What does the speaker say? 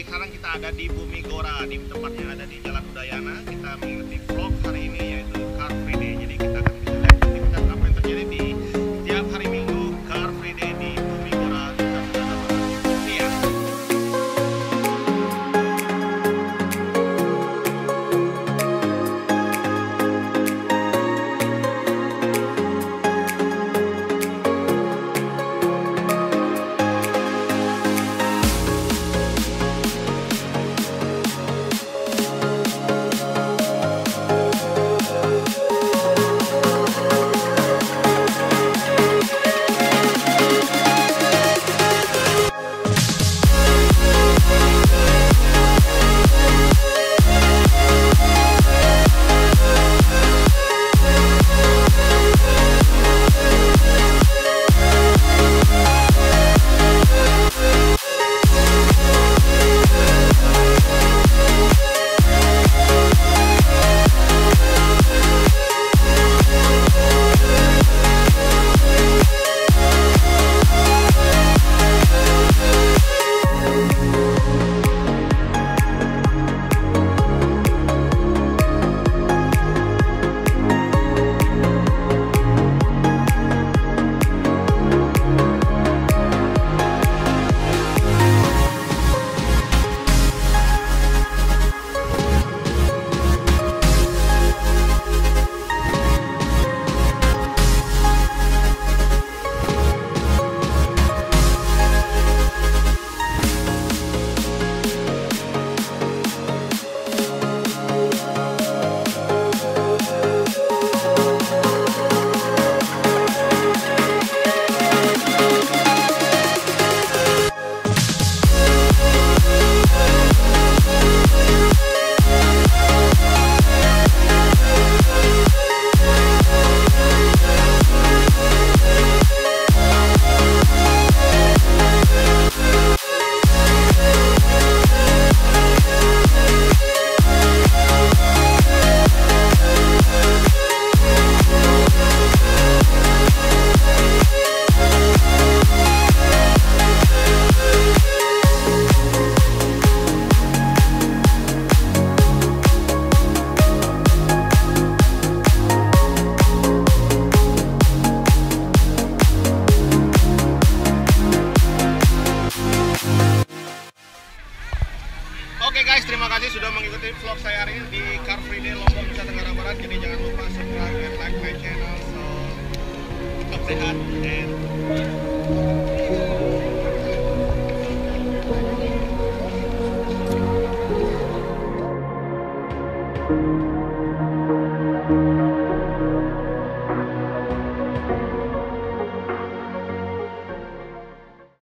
sekarang kita ada di Bumi Gora di tempatnya ada di Jalan Udayana. Kita kasih sudah mengikuti vlog saya hari ini di Car Free Day Lombok Nusa Tenggara Barat. Jadi jangan lupa subscribe and like my channel. So tetap sehat and